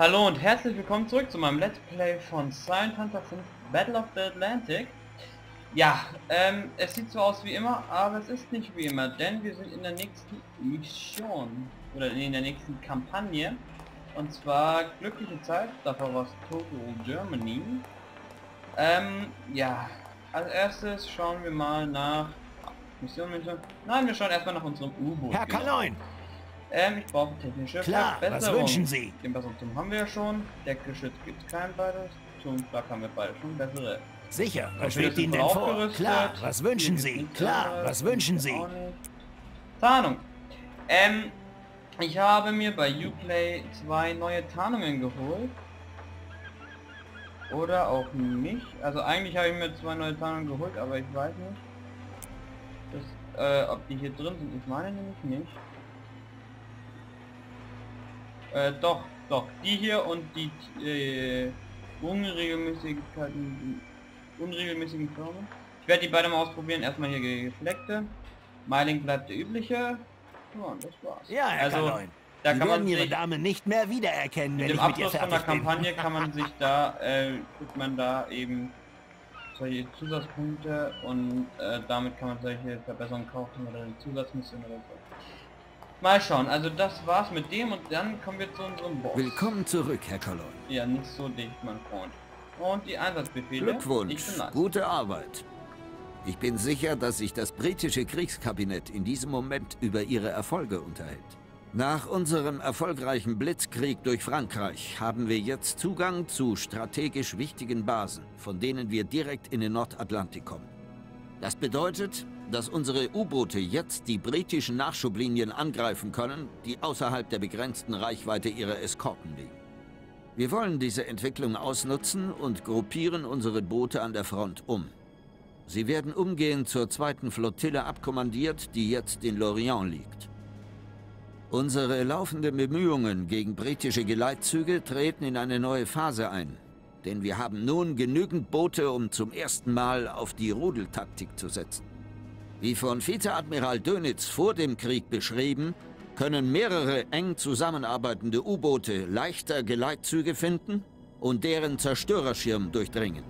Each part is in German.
Hallo und herzlich willkommen zurück zu meinem Let's Play von Silent Hunter 5 Battle of the Atlantic. Ja, ähm, es sieht so aus wie immer, aber es ist nicht wie immer, denn wir sind in der nächsten Mission oder in der nächsten Kampagne. Und zwar glückliche Zeit, davor war es Total Germany. Ähm, ja, als erstes schauen wir mal nach Mission, Mission. Nein, wir schauen erstmal nach unserem U-Boot. Herr genau. Ähm, ich brauche technische Klar, was wünschen Sie? Den Bassenturm haben wir ja schon. Deckgeschütz gibt es kein beides. Turmflak haben wir beide schon bessere. sicher, was schwebt Ihnen denn vor? Klar, was wünschen Sie? Klar, was wünschen Sie? Tarnung. Ähm, ich habe mir bei Uplay zwei neue Tarnungen geholt. Oder auch nicht. Also eigentlich habe ich mir zwei neue Tarnungen geholt, aber ich weiß nicht. Das, äh, ob die hier drin sind. Ich meine nämlich nicht. Äh, doch, doch. Die hier und die äh, Unregelmäßigkeiten, unregelmäßigen Firmen. Ich werde die beide mal ausprobieren. Erstmal hier gefleckte. Myling bleibt der übliche. Ja, und das war's. Ja, Herr also, Kaloin, da kann man Ihre Dame nicht mehr wiedererkennen, wenn mit dem mit ihr Abschluss von der. Kampagne kann man sich da, äh, kriegt man da eben solche Zusatzpunkte und äh, damit kann man solche Verbesserungen kaufen oder eine Zusatzmission oder so. Mal schauen, also das war's mit dem und dann kommen wir zu unserem Boss. Willkommen zurück, Herr Kaloin. Ja, nicht so dicht, mein Freund. Und die Einsatzbefehle. Glückwunsch, gute Arbeit. Ich bin sicher, dass sich das britische Kriegskabinett in diesem Moment über ihre Erfolge unterhält. Nach unserem erfolgreichen Blitzkrieg durch Frankreich haben wir jetzt Zugang zu strategisch wichtigen Basen, von denen wir direkt in den Nordatlantik kommen. Das bedeutet, dass unsere U-Boote jetzt die britischen Nachschublinien angreifen können, die außerhalb der begrenzten Reichweite ihrer Eskorten liegen. Wir wollen diese Entwicklung ausnutzen und gruppieren unsere Boote an der Front um. Sie werden umgehend zur zweiten Flottille abkommandiert, die jetzt in Lorient liegt. Unsere laufenden Bemühungen gegen britische Geleitzüge treten in eine neue Phase ein. Denn wir haben nun genügend Boote, um zum ersten Mal auf die Rudeltaktik zu setzen. Wie von Vizeadmiral Dönitz vor dem Krieg beschrieben, können mehrere eng zusammenarbeitende U-Boote leichter Geleitzüge finden und deren Zerstörerschirm durchdringen.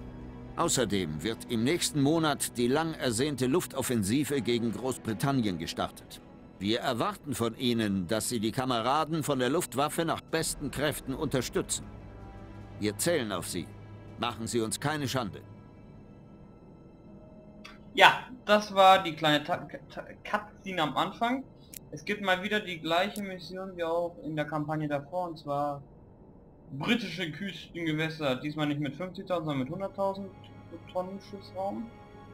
Außerdem wird im nächsten Monat die lang ersehnte Luftoffensive gegen Großbritannien gestartet. Wir erwarten von Ihnen, dass Sie die Kameraden von der Luftwaffe nach besten Kräften unterstützen. Wir zählen auf Sie. Machen Sie uns keine Schande. Ja, das war die kleine Cutscene am Anfang. Es gibt mal wieder die gleiche Mission wie auch in der Kampagne davor, und zwar britische Küstengewässer. Diesmal nicht mit 50.000, sondern mit 100.000 Tonnen Schiffsraum.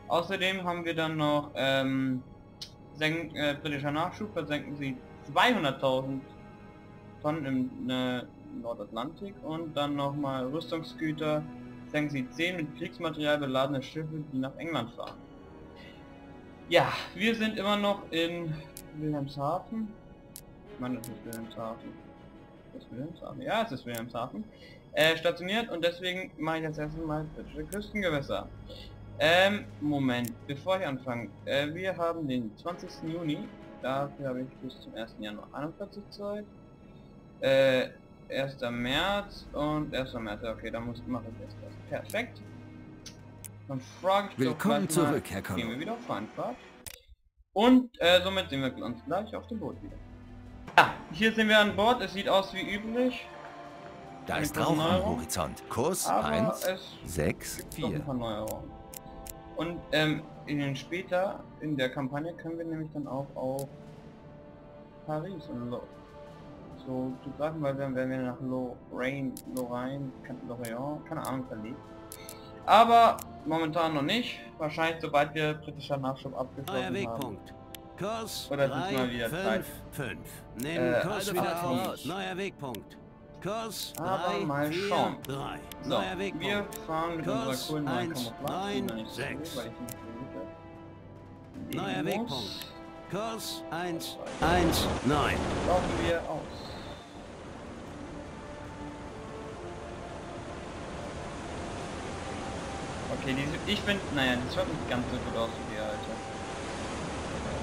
Außerdem haben wir dann noch ähm, senk, äh, britischer Nachschub, versenken sie 200.000 Tonnen im äh, Nordatlantik und dann nochmal Rüstungsgüter, sie 10 mit Kriegsmaterial beladene Schiffe, die nach England fahren. Ja, wir sind immer noch in Wilhelmshaven. Ich meine, das ist Wilhelmshaven. Das ist Wilhelmshaven. Ja, es ist Wilhelmshaven. Äh, stationiert und deswegen mache ich jetzt erstmal britische Küstengewässer. Ähm, Moment, bevor ich anfange. Äh, wir haben den 20. Juni. Dafür habe ich bis zum 1. Januar 41 Zeit. Äh, 1. März und 1. März. Okay, dann muss mache ich jetzt das. Perfekt. Dann frage ich doch Willkommen mal- zurück, Herr Gehen wir wieder auf Frankfurt. Und äh, somit sehen wir uns gleich auf dem Boot wieder. Ja, hier sind wir an Bord. Es sieht aus wie üblich. Da ist Rauch am. Horizont. Kurs Aber 1, es 6, gibt noch ein 4. paar Neuerungen. Und ähm, in den später in der Kampagne können wir nämlich dann auch auf Paris und So zugreifen, weil dann werden wir nach Lorraine, Lorraine, Lorient, keine Ahnung verlegt. Aber momentan noch nicht. Wahrscheinlich sobald wir britischer Nachschub abgeschlossen haben. Wegpunkt. Kurs Oder es ist mal wieder 3, Zeit. 5, 5. Nehmen Äh, Kurs also wieder aus. Neuer Wegpunkt. Kurs Aber 3, mal 4, schauen. 3. So, Neuer wir Wegpunkt. fahren mit Kurs unserer coolen neuen 1, Camouflage. die 9, noch nicht so 6. gut, weil ich nicht so gut Neuer Wegpunkt. Kurs 1, 1, 9. Laufen wir aus. Okay, diese, ich finde, naja, das schaut nicht ganz so gut aus wie die alte.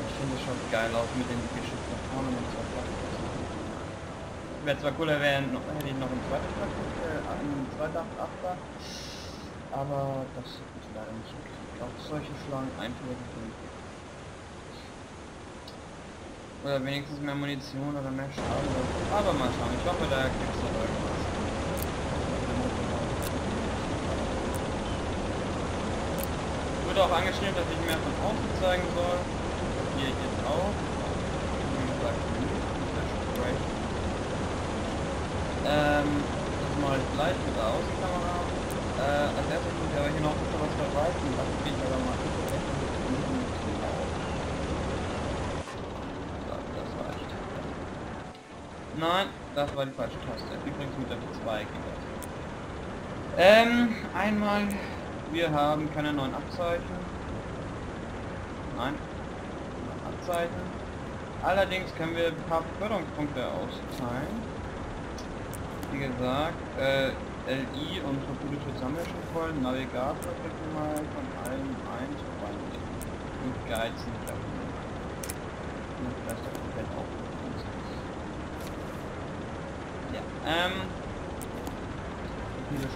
Ich finde, es schaut geil aus mit den Geschichten vorne und so. Wäre zwar cooler, wäre noch, hätte ich noch ein zweites Paket, äh, ein zweiter Achter. Aber das ist leider nicht möglich. Ich glaube, solche Schlangen einführen sind. Oder wenigstens mehr Munition oder mehr Schaden. Aber mal schauen. Ich hoffe, da gibt es noch irgendwas. Wurde auch angeschrieben, dass ich mehr von außen zeigen soll. Hier jetzt auch. Wie gesagt, ähm, das mache ich gleich mit der Außenkamera. Äh, als erstes muss ich aber hier noch was verweisen. Das geht aber mal. Nein, das war die falsche Taste. Übrigens mit der 2 geht das. Ähm, einmal, wir haben keine neuen Abzeichen. Nein, Abzeichen. Allerdings können wir ein paar Förderungspunkte austeilen. Wie gesagt, äh, LI und Torpedoschutz haben wir schon voll. Navigator kriegt mal von allen eins, wobei und Geizen, glaube ich. Und das ist komplett auch. Ähm. Diese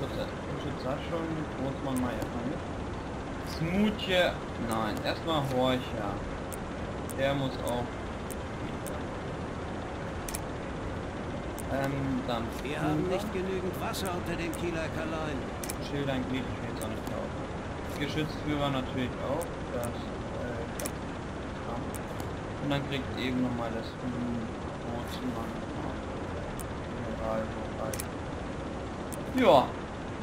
Schutz, Schutz hat schon, muss man mal erstmal mit. Smoothie, nein, erstmal Horcher. Der muss auch. Ähm, dann. Wir haben nicht genügend Wasser unter dem Kieler Kalein. Schildern geht, ich will jetzt auch nicht kaufen. Geschützführer natürlich auch. Das, äh, und dann kriegt eben nochmal das Bootsmann. Ja,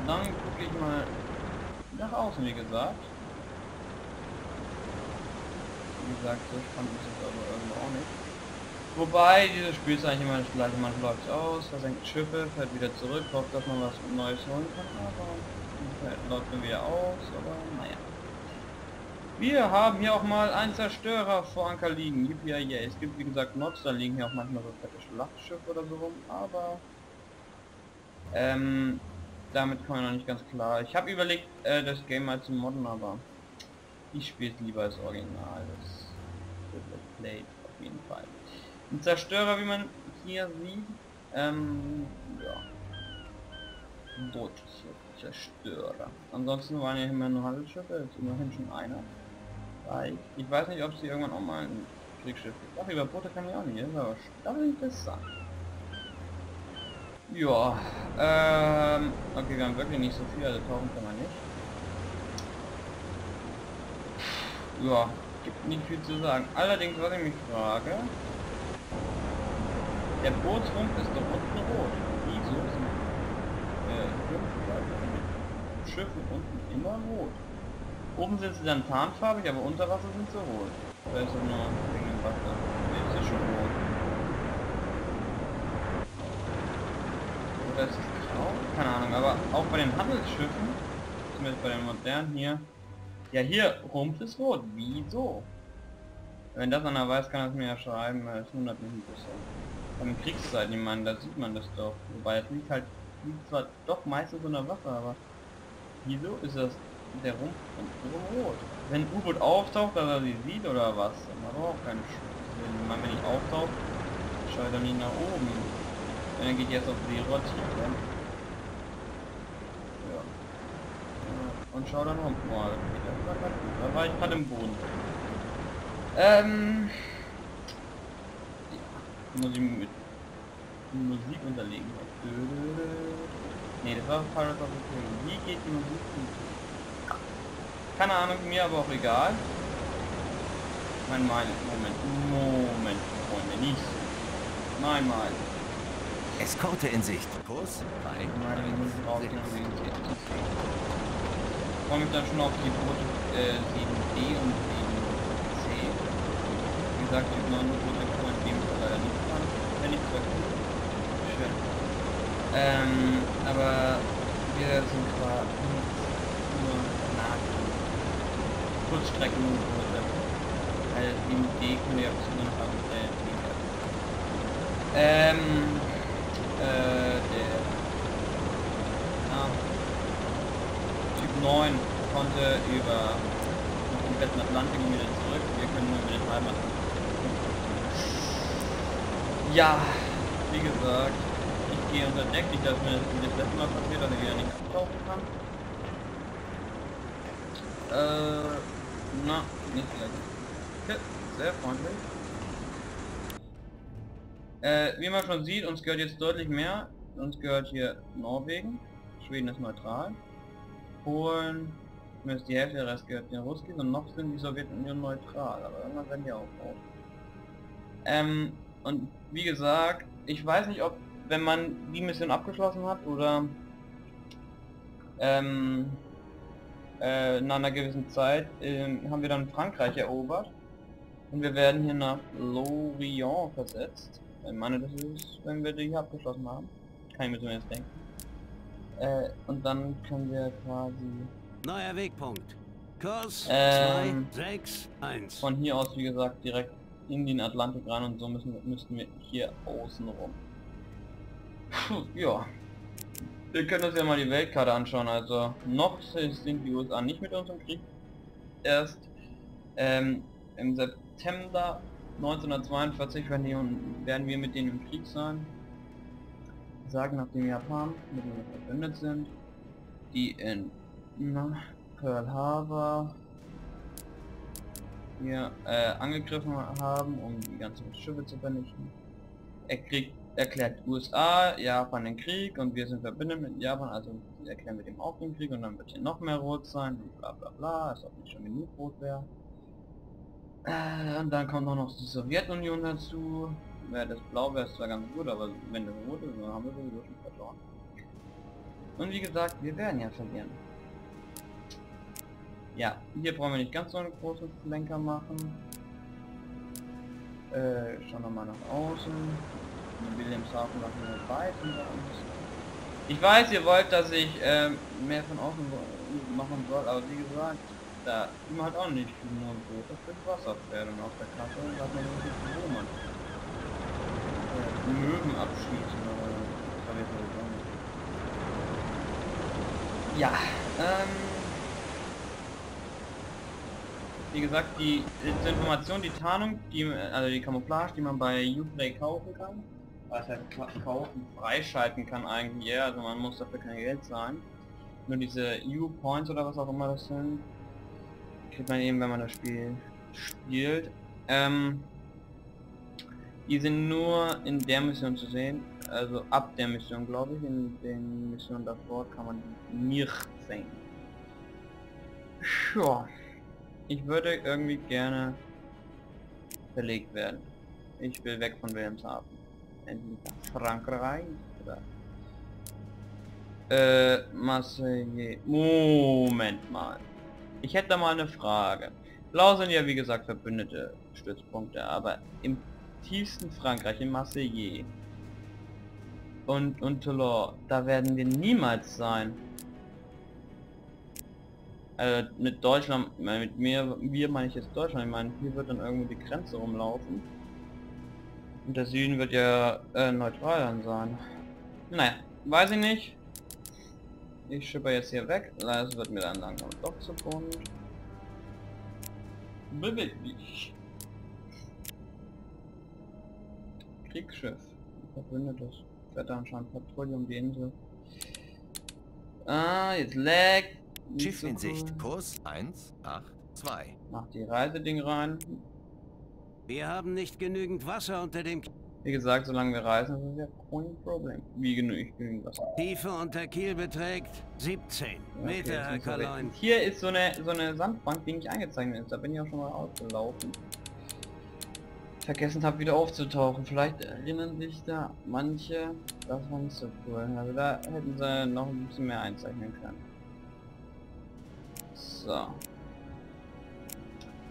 dann gucke ich mal nach außen, wie gesagt. Wie gesagt, so spannend ist es aber irgendwo auch nicht. Wobei, dieses Spiel ist eigentlich immer das gleiche. Man läuft aus, versenkt Schiffe, fährt wieder zurück, hofft, dass man was Neues holen kann, aber läuft dann wieder aus, aber naja. Wir haben hier auch mal einen Zerstörer vor Anker liegen. Yippie, Es gibt wie gesagt Mods, da liegen hier auch manchmal so fette Schlachtschiffe oder so rum, aber ähm, damit komme ich noch nicht ganz klar. Ich habe überlegt, äh, das Game mal zu modden, aber ich spiele lieber das Original. Das wird played auf jeden Fall. Ein Zerstörer, wie man hier sieht. Ähm, ja. Bootzerstörer. Ansonsten waren ja immer nur Handelsschiffe, jetzt immerhin schon einer. Ich weiß nicht, ob sie irgendwann auch mal ein Kriegsschiff gibt. Ach, über Boote kann ich auch nicht, aber das ist interessant. Ja, ähm, okay, wir haben wirklich nicht so viel, also tauchen kann man nicht. Ja, gibt nicht viel zu sagen. Allerdings, was ich mich frage, der Bootsrumpf ist doch unten rot. Wieso sind äh, Schiffe unten immer rot? Oben sind sie dann tarnfarbig, aber unter Wasser sind sie rot. Da ist nur wegen dem Wasser. Jetzt ist schon rot. Es grau? Keine Ahnung, aber auch bei den Handelsschiffen, zumindest bei den modernen hier, ja hier, Rumpf ist rot. Wieso? Wenn das einer weiß, kann er es mir ja schreiben, es wundert mich ein bisschen. Bei den Kriegszeiten, ich meine, da sieht man das doch. Wobei es liegt halt, liegt zwar doch meistens unter Wasser, aber wieso ist das der Rumpf und rot? Wenn U-Boot auftaucht, dass er sie sieht oder was, dann macht auch keinen Sinn. Wenn ich auftaucht, schaue dann nicht nach oben. Und dann geht jetzt auf die Rotiere. Ja. Und schau dann unten mal. Da war ich gerade im Boden. Ähm. Ja. Muss ich mit Musik unterlegen. Ne, das war Pirates of the Caribbean. Wie geht die Musik? Keine Ahnung, mir aber auch egal. Mein, mein, Moment, Moment, Freunde, nicht so. Nein, mal. Eskorte in Sicht. Kurs bei. Komme ich dann schon auf die Boote äh, 7D und 7C. Wie gesagt, die neuen Boote kann man dem leider nicht fahren. Wenn ich Schön. Ähm, aber wir sind zwar nur nah. Kurzstreckenboote. Weil 7D können wir ja bis nur noch haben. Ähm, äh, der ja, Typ 9 konnte über den kompletten Atlantik und wieder zurück. Wir können nur über den Atlantik. Ja, wie gesagt, gehe unter Deck, nicht dass mir das das letzte Mal passiert, dass ich wieder nicht abtauchen kann. Äh, na, nicht gleich. Okay, sehr freundlich. Äh, wie man schon sieht, uns gehört jetzt deutlich mehr. Uns gehört hier Norwegen. Schweden ist neutral. Polen, ist die Hälfte, der Rest gehört den Ruskis und noch sind die Sowjetunion neutral, aber irgendwann werden die auch auf. Ähm, und wie gesagt, ich weiß nicht, ob, wenn man die Mission abgeschlossen hat oder ähm, äh, nach einer gewissen Zeit äh, haben wir dann Frankreich erobert und wir werden hier nach Lorient versetzt. Ich meine, das ist, wenn wir die hier abgeschlossen haben. Kann ich mir zumindest denken. Äh, und dann können wir quasi Neuer Wegpunkt. Kurs Ähm, 2, 6, 1. von hier aus, wie gesagt, direkt in den Atlantik rein und so müssen, müssten wir hier außen rum. Puh, ja. Wir können uns ja mal die Weltkarte anschauen. Also noch sind die USA nicht mit uns im Krieg. Erst ähm, im September 1942 werden, die, werden wir mit denen im Krieg sein. Sagen nach dem Japan, mit wir verbündet sind, die in na, Pearl Harbor hier äh, angegriffen haben, um die ganzen Schiffe zu vernichten. Er kriegt, erklärt USA, Japan den Krieg und wir sind verbündet mit Japan, also erklären wir dem auch den Krieg und dann wird hier noch mehr rot sein und bla bla bla, als ob nicht schon genug rot wäre. Äh, und dann kommt auch noch die Sowjetunion dazu. Wäre das blau wäre es zwar ganz gut, aber wenn das rot ist, dann haben wir sowieso schon verloren. Und wie gesagt, wir werden ja verlieren. Ja, hier brauchen wir nicht ganz so einen großen Lenker machen. Äh, schauen wir mal nach außen. In Wilhelmshaven lassen wir weit hinter. Ich weiß, ihr wollt, dass ich ähm, mehr von außen machen soll, aber wie gesagt, da man halt auch nicht nur ein wird Wasserpferde und auf der Karte sagt man nicht, man äh, Möwen abschießen das hab ich sowieso nicht. Ja, ähm, wie gesagt, die, die Information, die Tarnung, die, also die Camouflage, die man bei Uplay kaufen kann, was heißt ka- kaufen, freischalten kann eigentlich, ja, also man muss dafür kein Geld zahlen. Nur diese U-Points oder was auch immer das sind, kriegt man eben, wenn man das Spiel spielt. Ähm, die sind nur in der Mission zu sehen, also ab der Mission glaube ich, in den Missionen davor kann man nicht sehen. Ja. Ich würde irgendwie gerne verlegt werden. Ich will weg von Wilhelmshaven. Nach Frankreich. Oder äh, Marseille. Moment mal. Ich hätte da mal eine Frage. Blau sind ja wie gesagt verbündete Stützpunkte, aber im tiefsten Frankreich, in Marseille und, und Toulon, da werden wir niemals sein. Also mit Deutschland, meine, mit mir, wir meine ich jetzt Deutschland, ich meine, hier wird dann irgendwo die Grenze rumlaufen. Und der Süden wird ja äh, neutral dann sein. Naja, weiß ich nicht. Ich schippe jetzt hier weg, es wird mir dann langsam doch zu bunt. Beweg dich. Kriegsschiff. Verbündetes. Fährt da anscheinend Patrouille um die Insel. Ah, jetzt lag. Schiff in Sicht. Kurs 1, 8, 2. Mach die Reiseding rein. Wir haben nicht genügend Wasser unter dem... Wie gesagt, solange wir reisen, ist ja kein Problem. Wie genug, genügend Wasser. Tiefe unter Kiel beträgt 17 Okay, Meter, Herr. Hier ist so eine so eine Sandbank, die nicht eingezeichnet ist. Da bin ich auch schon mal ausgelaufen. Vergessen habe wieder aufzutauchen. Vielleicht erinnern sich da manche. Das war nicht so cool. Also da hätten sie noch ein bisschen mehr einzeichnen können. So.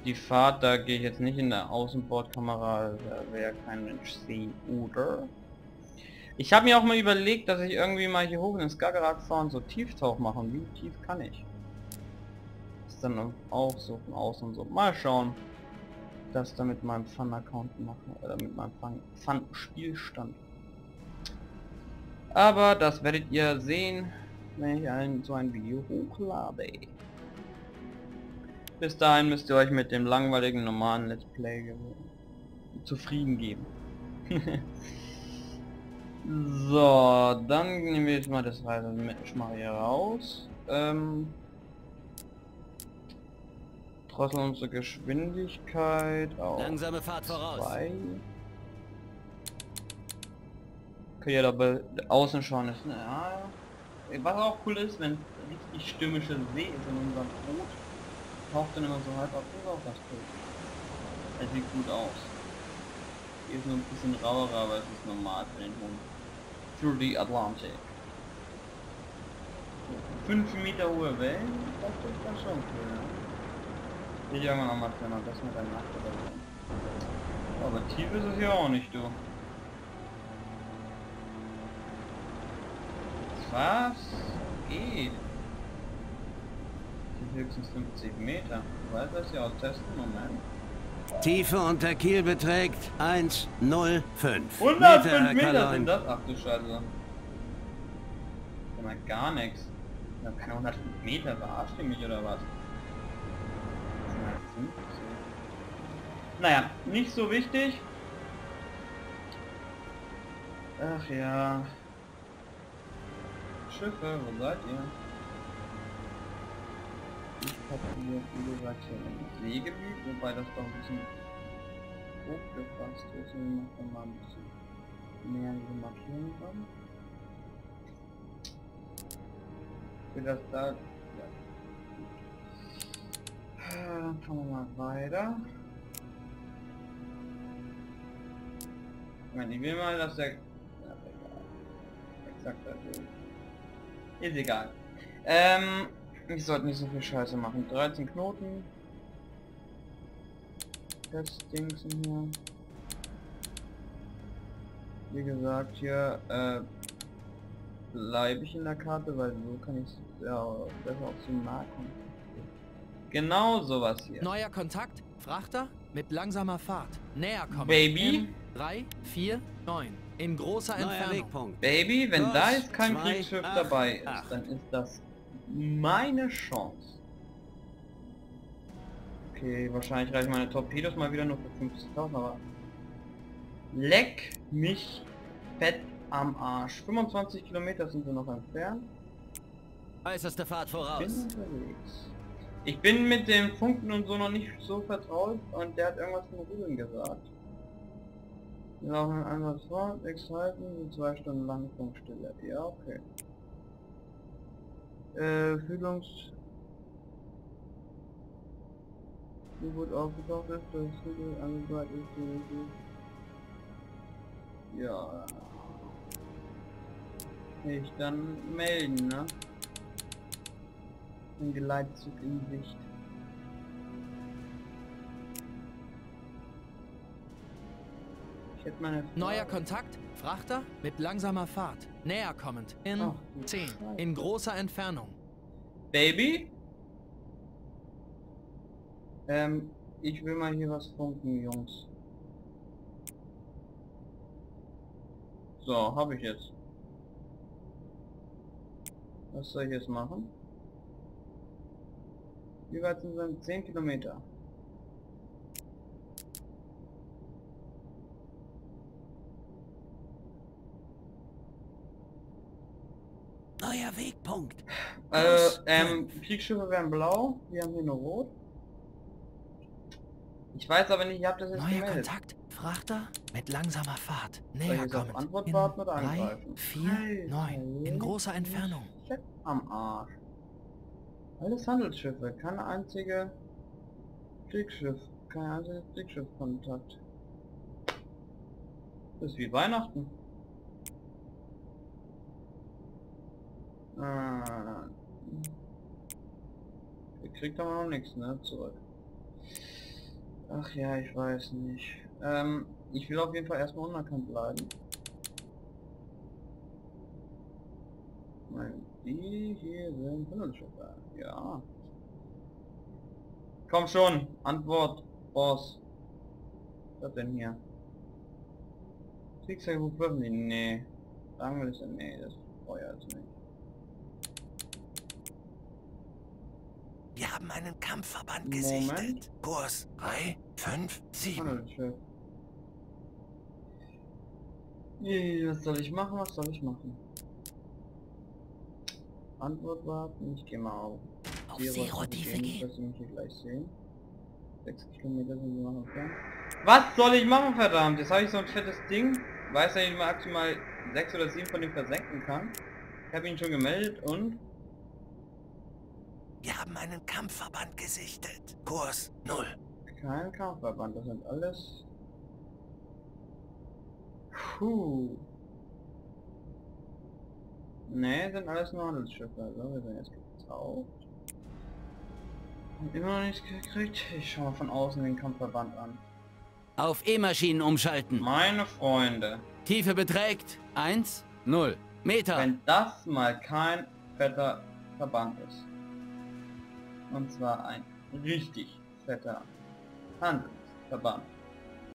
Die Fahrt, da gehe ich jetzt nicht in der Außenbordkamera, da wäre kein Mensch sehen, oder? Ich habe mir auch mal überlegt, dass ich irgendwie mal hier hoch in den Skagerrak fahren, so Tieftauch machen. Wie tief kann ich? Das dann auch so von außen so. Mal schauen. Das dann mit meinem Fun-Account machen oder mit meinem Fun-Spielstand. Aber das werdet ihr sehen, wenn ich ein, so ein Video hochlade. Bis dahin müsst ihr euch mit dem langweiligen normalen Let's Play zufrieden geben. So, dann nehmen wir jetzt mal das Reiseschmal hier raus. Ähm, drosseln unsere Geschwindigkeit auf Langsame Fahrt voraus. zwei. Okay, ja, da außen schauen ist, ne, ja. Was auch cool ist, wenn richtig stürmische See ist in unserem Boot, taucht dann immer so halb das ist auch ganz cool. Es sieht gut aus. Hier ist nur ein bisschen rauer, aber es ist normal für den Hund. Through the Atlantic. 5 Meter hohe Wellen, das ist dann schon cool, ne? Ich irgendwann noch mal filmen, das mit der Nacht oder so. Aber tief ist es ja auch nicht, du. Was? Geht. Höchstens 50 Meter. Du weißt das ja aus Testen, Moment. Tiefe unter Kiel beträgt 105 105 Meter, Kaloin. sind das? Ach du Scheiße. Mal gar nichts. Ich hab keine 105 Meter, verarscht ihr mich oder was? 150. Naja, nicht so wichtig. Ach ja. Schiffe, wo seid ihr? Ich hab hier, wie gesagt, hier im Seegebiet, wobei das doch ein bisschen hochgefasst ist und noch mal ein bisschen mehr diese Markierung haben. Für das da, Dann fahren wir mal weiter. Ich will mal, dass der... Exakt das ist. Egal. Ähm, ich sollte nicht so viel Scheiße machen. 13 Knoten. Das Ding sind hier. Wie gesagt, hier äh, bleibe ich in der Karte, weil so kann ich ja besser auf zum Nahkommen. Genau sowas hier. Neuer Kontakt, Frachter mit langsamer Fahrt. Näher kommen. Baby. 3, 4, 9. In großer Neuer Entfernung. Wegpunkt. Baby, wenn Kurs da jetzt kein zwei, Kriegsschiff acht, dabei ist, acht. dann ist das meine Chance. Okay, wahrscheinlich reichen meine Torpedos mal wieder nur für 50.000, aber... Leck mich fett am Arsch. 25 Kilometer sind wir noch entfernt. Äußerste Fahrt bin voraus. unterwegs. Ich bin mit den Funken und so noch nicht so vertraut und der hat irgendwas von Rüdeln gesagt. Wir laufen einmal vor, nichts halten, zwei Stunden lang Funkstille. Ja, okay. Äh, Fühlungs... U-Boot aufgetaucht ist, das Hügel angebracht ist, Ja. Ich dann melden, ne? Ein Geleitzug in Sicht. Ich hätte meine Neuer Kontakt, Frachter mit langsamer Fahrt. Näher kommend. In du 10. Scheiße. In großer Entfernung. Baby? Ähm, ich will mal hier was funken, Jungs. So, habe ich jetzt. Was soll ich jetzt machen? Wie weit sind wir? 10 Kilometer. Neuer Wegpunkt. Äh, Kurs ähm. Kriegsschiffe werden blau, wir haben hier nur rot. Ich weiß aber nicht, ihr habt das jetzt Neuer gemeldet. Kontakt, Frachter mit langsamer Fahrt. Ich Näher kommend. Antwort In warten oder 3, angreifen? 4, Alter, 9. In großer Entfernung. am Arsch. Alles Handelsschiffe, keine einzige Kriegsschiff, kein einziges Kriegsschiffkontakt. Das ist wie Weihnachten. Ah. Ihr kriegt aber noch nichts, ne? Zurück. Ach ja, ich weiß nicht. Ähm, ich will auf jeden Fall erstmal unerkannt bleiben. Weil die hier sind Handelsschiffe. Ja. Komm schon, Antwort, Boss. Was ist denn hier? Kriegsheerbuch die? Nee. Sagen wir das denn? Nee, das Feuer ist nicht. Wir haben einen Kampfverband Moment. gesichtet. Kurs 3, 5, 7. Handelsschiff. Ih, Was soll ich machen? Was soll ich machen? Antwort warten. Ich gehe mal auf. Auf Zero Zero-Tiefe gehen, gehen. Dass sie mich hier gleich sehen. 6 Kilometer sind wir noch entfernt. Was soll ich machen, verdammt? Jetzt habe ich so ein fettes Ding. Weiß, dass ich maximal 6 oder 7 von dem versenken kann. Ich habe ihn schon gemeldet und... Wir haben einen Kampfverband gesichtet. Kurs null. Kein Kampfverband, das sind alles... Puh. Ne, sind alles nur Handelsschiffe. So, wir sind jetzt getaucht. Und immer noch nichts gekriegt. Ich schau mal von außen den Kampfverband an. Auf E-Maschinen umschalten. Meine Freunde, Tiefe beträgt 1, 0 Meter. wenn das mal kein fetter Verband ist. Und zwar ein richtig fetter Handelsverband.